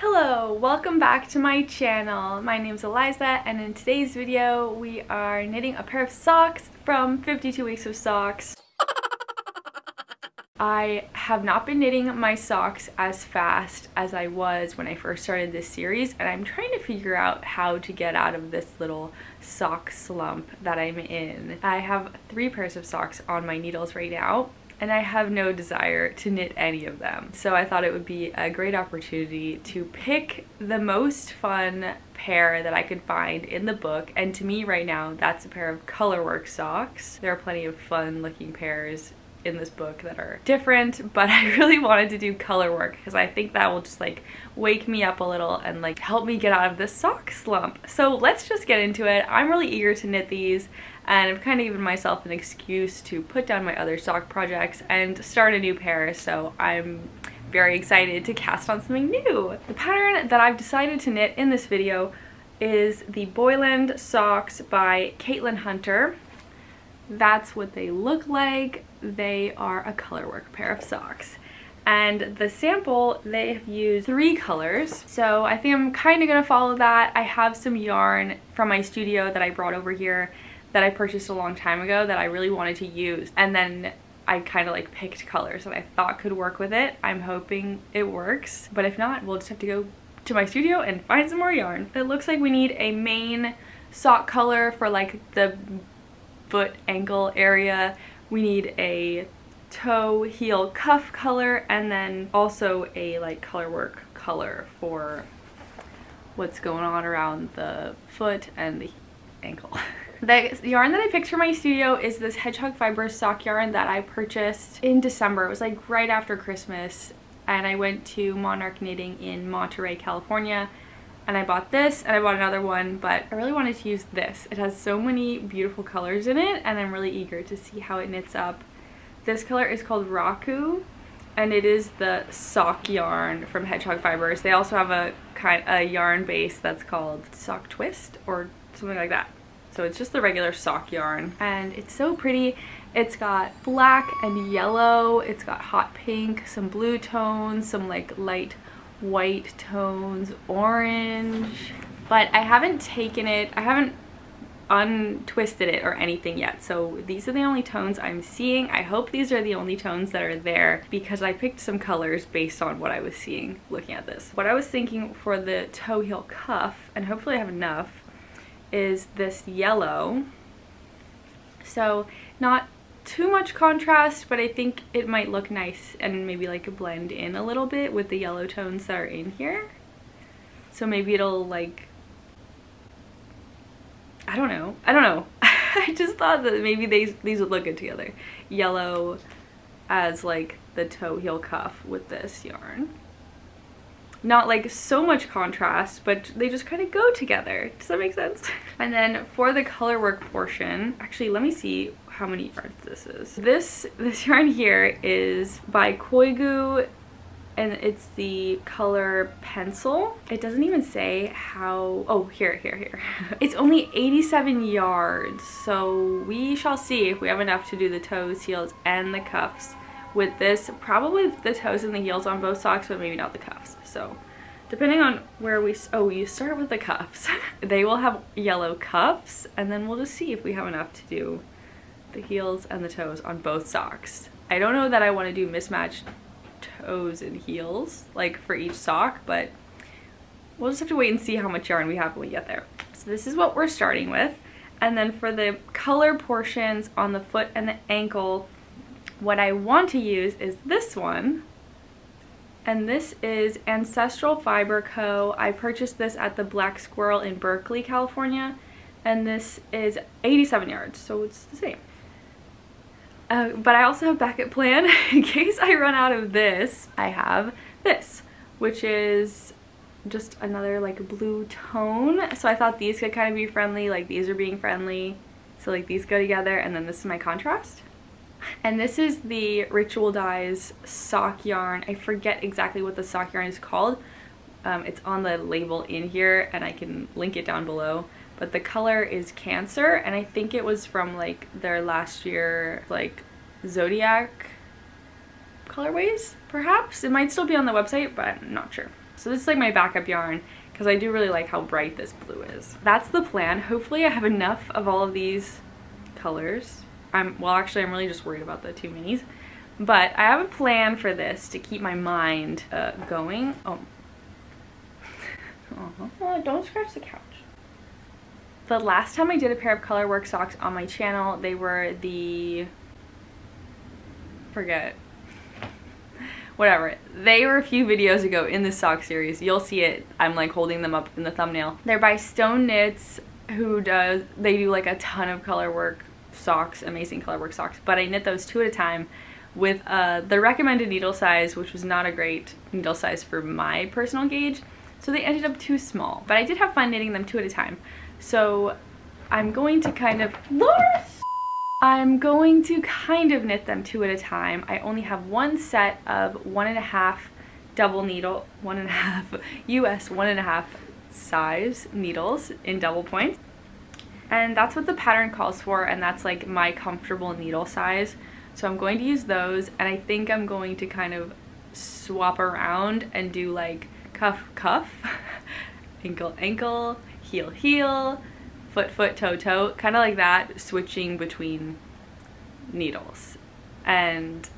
Hello, welcome back to my channel. My name is Eliza and in today's video we are knitting a pair of socks from 52 Weeks of Socks. I have not been knitting my socks as fast as I was when I first started this series and I'm trying to figure out how to get out of this little sock slump that I'm in. I have three pairs of socks on my needles right now and I have no desire to knit any of them. So I thought it would be a great opportunity to pick the most fun pair that I could find in the book and to me right now that's a pair of colorwork socks. There are plenty of fun looking pairs in this book that are different but I really wanted to do color work because I think that will just like wake me up a little and like help me get out of this sock slump. So let's just get into it. I'm really eager to knit these and I've kind of given myself an excuse to put down my other sock projects and start a new pair so I'm very excited to cast on something new. The pattern that I've decided to knit in this video is the Boyland Socks by Caitlin Hunter. That's what they look like. They are a colorwork pair of socks. And the sample, they have used three colors. So I think I'm kind of going to follow that. I have some yarn from my studio that I brought over here that I purchased a long time ago that I really wanted to use. And then I kind of like picked colors that I thought could work with it. I'm hoping it works. But if not, we'll just have to go to my studio and find some more yarn. It looks like we need a main sock color for like the foot ankle area. We need a toe heel cuff color and then also a like color work color for what's going on around the foot and the ankle. the yarn that I picked for my studio is this Hedgehog Fibres sock yarn that I purchased in December. It was like right after Christmas and I went to Monarch Knitting in Monterey, California and I bought this and I bought another one but I really wanted to use this. It has so many beautiful colors in it and I'm really eager to see how it knits up. This color is called Raku and it is the sock yarn from Hedgehog Fibres. They also have a kind a yarn base that's called Sock Twist or something like that. So it's just the regular sock yarn and it's so pretty. It's got black and yellow, it's got hot pink, some blue tones, some like light white tones, orange, but I haven't taken it, I haven't untwisted it or anything yet. So these are the only tones I'm seeing. I hope these are the only tones that are there because I picked some colors based on what I was seeing looking at this. What I was thinking for the toe heel cuff and hopefully I have enough is this yellow. So not too much contrast, but I think it might look nice and maybe like blend in a little bit with the yellow tones that are in here. So maybe it'll like, I don't know. I don't know. I just thought that maybe these, these would look good together. Yellow as like the toe heel cuff with this yarn. Not like so much contrast, but they just kind of go together. Does that make sense? And then for the color work portion, actually let me see how many yards this is. This, this yarn here is by Koigu and it's the color pencil. It doesn't even say how, oh, here, here, here. it's only 87 yards, so we shall see if we have enough to do the toes, heels, and the cuffs with this. Probably the toes and the heels on both socks, but maybe not the cuffs. So depending on where we, oh, you start with the cuffs. they will have yellow cuffs, and then we'll just see if we have enough to do the heels and the toes on both socks. I don't know that I want to do mismatched toes and heels like for each sock, but we'll just have to wait and see how much yarn we have when we get there. So this is what we're starting with. And then for the color portions on the foot and the ankle, what I want to use is this one. And this is Ancestral Fiber Co. I purchased this at the Black Squirrel in Berkeley, California. And this is 87 yards, so it's the same. Uh, but I also have backup plan in case I run out of this. I have this, which is just another like blue tone. So I thought these could kind of be friendly, like these are being friendly. So like these go together and then this is my contrast. And this is the Ritual Dyes sock yarn. I forget exactly what the sock yarn is called. Um, it's on the label in here and I can link it down below but the color is Cancer and I think it was from like their last year like Zodiac colorways perhaps. It might still be on the website but I'm not sure. So this is like my backup yarn because I do really like how bright this blue is. That's the plan. Hopefully I have enough of all of these colors. I'm, well actually I'm really just worried about the two minis. But I have a plan for this to keep my mind uh, going. Oh. oh, don't scratch the couch. The last time I did a pair of colorwork socks on my channel, they were the... Forget. Whatever. They were a few videos ago in the sock series. You'll see it. I'm like holding them up in the thumbnail. They're by Stone Knits, who does, they do like a ton of colorwork socks, amazing colorwork socks, but I knit those two at a time with uh, the recommended needle size, which was not a great needle size for my personal gauge, so they ended up too small. But I did have fun knitting them two at a time. So I'm going to kind of, Lars! I'm going to kind of knit them two at a time. I only have one set of one and a half double needle, one and a half US one and a half size needles in double points. And that's what the pattern calls for and that's like my comfortable needle size. So I'm going to use those and I think I'm going to kind of swap around and do like cuff cuff, ankle ankle, heel heel, foot foot toe toe, kind of like that, switching between needles. And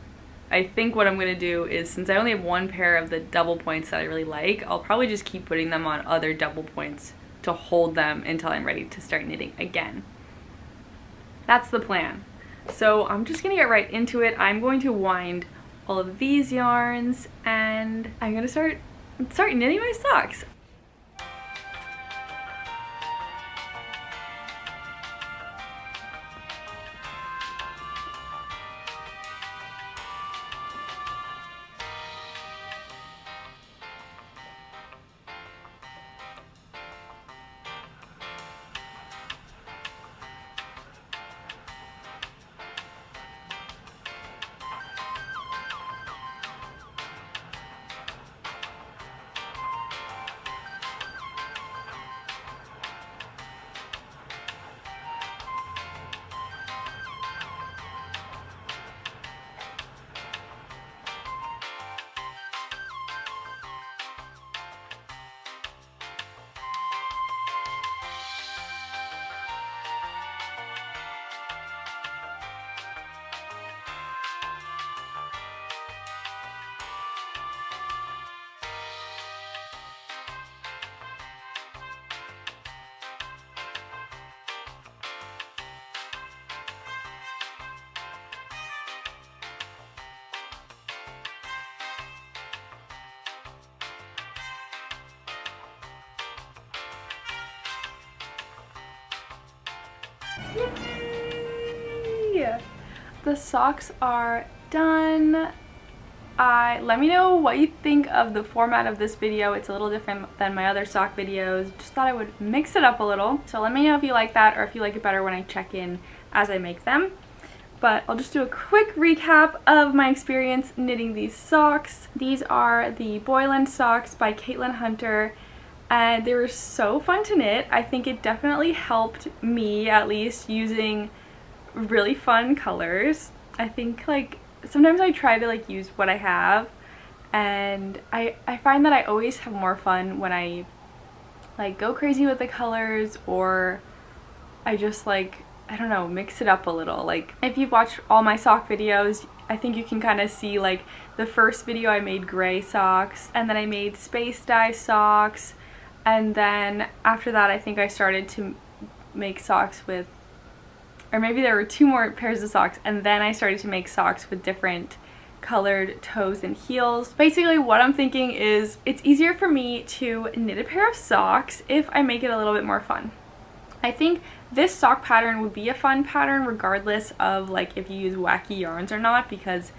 I think what I'm going to do is since I only have one pair of the double points that I really like, I'll probably just keep putting them on other double points to hold them until I'm ready to start knitting again. That's the plan. So I'm just to get right into it. I'm going to wind all of these yarns and I'm to start start knitting my socks. Yay! The socks are done. I let me know what you think of the format of this video. It's a little different than my other sock videos. Just thought I would mix it up a little. So let me know if you like that or if you like it better when I check in as I make them. But I'll just do a quick recap of my experience knitting these socks. These are the Boyland socks by Caitlin Hunter and they were so fun to knit. I think it definitely helped me at least using really fun colors. I think like sometimes I try to like use what I have and I, I find that I always have more fun when I like go crazy with the colors or I just like I don't know mix it up a little like if you've watched all my sock videos I think you can kind of see like the first video I made gray socks and then I made space dye socks and then after that I think I started to make socks with or maybe there were two more pairs of socks and then I started to make socks with different colored toes and heels. Basically what I'm thinking is it's easier for me to knit a pair of socks if I make it a little bit more fun. I think this sock pattern would be a fun pattern regardless of like if you use wacky yarns or not because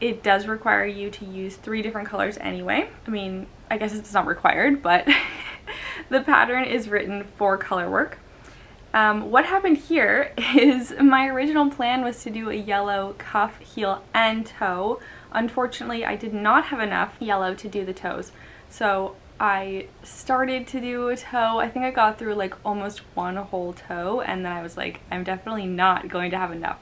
it does require you to use three different colors anyway. I mean, I guess it's not required, but the pattern is written for color work. Um, what happened here is my original plan was to do a yellow cuff, heel, and toe. Unfortunately, I did not have enough yellow to do the toes. So I started to do a toe. I think I got through like almost one whole toe and then I was like, I'm definitely not going to have enough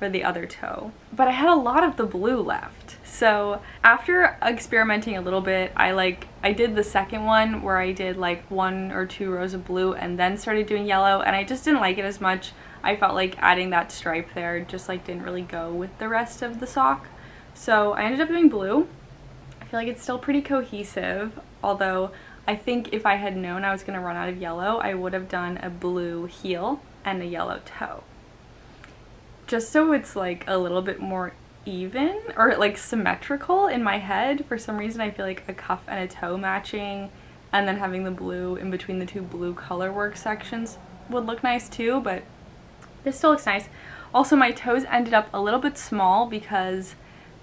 for the other toe. But I had a lot of the blue left. So after experimenting a little bit, I like, I did the second one where I did like one or two rows of blue and then started doing yellow and I just didn't like it as much. I felt like adding that stripe there just like didn't really go with the rest of the sock. So I ended up doing blue. I feel like it's still pretty cohesive, although I think if I had known I was going to run out of yellow, I would have done a blue heel and a yellow toe just so it's like a little bit more even or like symmetrical in my head. For some reason I feel like a cuff and a toe matching and then having the blue in between the two blue color work sections would look nice too, but this still looks nice. Also my toes ended up a little bit small because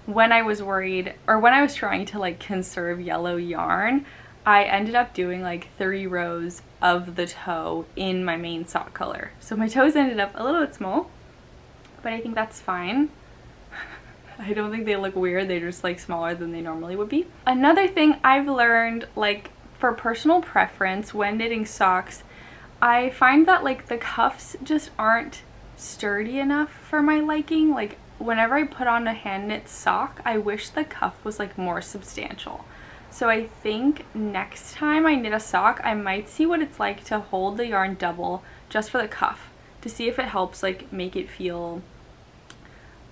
when I was worried or when I was trying to like conserve yellow yarn, I ended up doing like three rows of the toe in my main sock color. So my toes ended up a little bit small, but I think that's fine. I don't think they look weird, they're just like smaller than they normally would be. Another thing I've learned like for personal preference when knitting socks, I find that like the cuffs just aren't sturdy enough for my liking. Like whenever I put on a hand knit sock, I wish the cuff was like more substantial. So I think next time I knit a sock, I might see what it's like to hold the yarn double just for the cuff to see if it helps like make it feel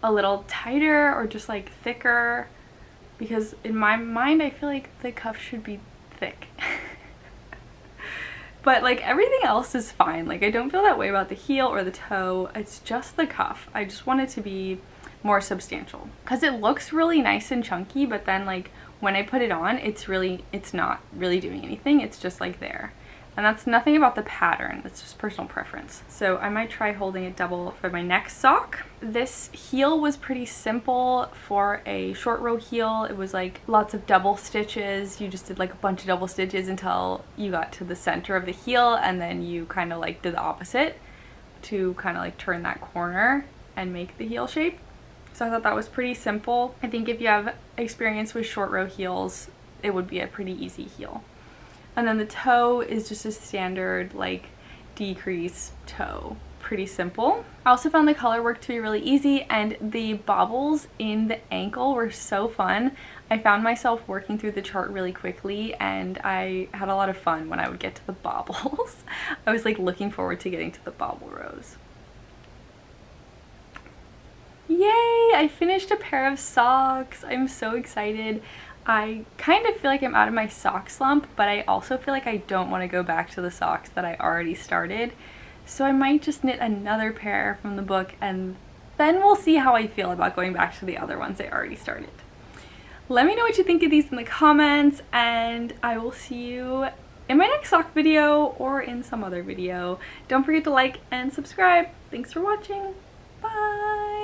a little tighter or just like thicker because in my mind I feel like the cuff should be thick. but like everything else is fine. Like I don't feel that way about the heel or the toe. It's just the cuff. I just want it to be more substantial because it looks really nice and chunky but then like when I put it on it's really it's not really doing anything. It's just like there. And that's nothing about the pattern, it's just personal preference. So I might try holding it double for my next sock. This heel was pretty simple for a short row heel. It was like lots of double stitches. You just did like a bunch of double stitches until you got to the center of the heel and then you kind of like did the opposite to kind of like turn that corner and make the heel shape. So I thought that was pretty simple. I think if you have experience with short row heels, it would be a pretty easy heel. And then the toe is just a standard like decrease toe. Pretty simple. I also found the color work to be really easy and the bobbles in the ankle were so fun. I found myself working through the chart really quickly and I had a lot of fun when I would get to the bobbles. I was like looking forward to getting to the bobble rows. Yay! I finished a pair of socks. I'm so excited. I kind of feel like I'm out of my sock slump, but I also feel like I don't want to go back to the socks that I already started. So I might just knit another pair from the book and then we'll see how I feel about going back to the other ones I already started. Let me know what you think of these in the comments and I will see you in my next sock video or in some other video. Don't forget to like and subscribe. Thanks for watching. Bye!